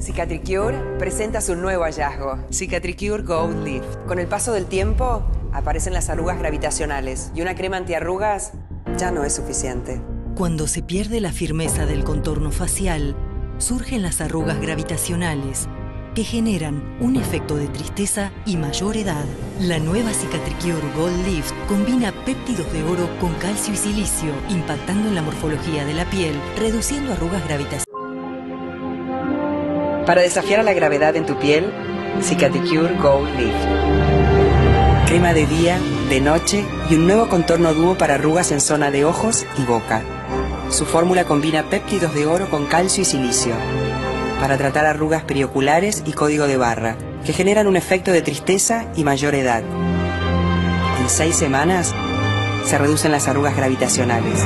Cicatricure presenta su nuevo hallazgo, Cicatricure Gold Lift. Con el paso del tiempo, aparecen las arrugas gravitacionales y una crema antiarrugas ya no es suficiente. Cuando se pierde la firmeza del contorno facial, surgen las arrugas gravitacionales que generan un efecto de tristeza y mayor edad. La nueva Cicatricure Gold Lift combina péptidos de oro con calcio y silicio, impactando en la morfología de la piel, reduciendo arrugas gravitacionales. Para desafiar a la gravedad en tu piel, Cicatricure Gold Lift. Crema de día, de noche y un nuevo contorno dúo para arrugas en zona de ojos y boca. Su fórmula combina péptidos de oro con calcio y silicio para tratar arrugas perioculares y código de barra, que generan un efecto de tristeza y mayor edad. En seis semanas se reducen las arrugas gravitacionales.